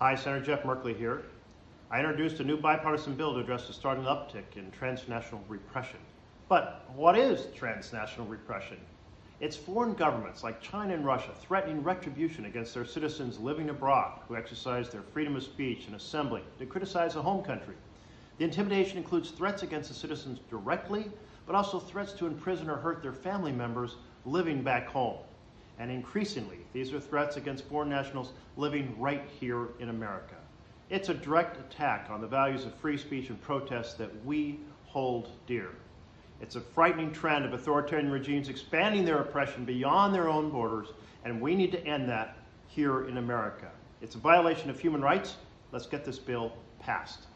Hi, Senator Jeff Merkley here. I introduced a new bipartisan bill to address the starting uptick in transnational repression. But what is transnational repression? It's foreign governments like China and Russia threatening retribution against their citizens living abroad who exercise their freedom of speech and assembly to criticize a home country. The intimidation includes threats against the citizens directly, but also threats to imprison or hurt their family members living back home. And increasingly, these are threats against foreign nationals living right here in America. It's a direct attack on the values of free speech and protest that we hold dear. It's a frightening trend of authoritarian regimes expanding their oppression beyond their own borders, and we need to end that here in America. It's a violation of human rights. Let's get this bill passed.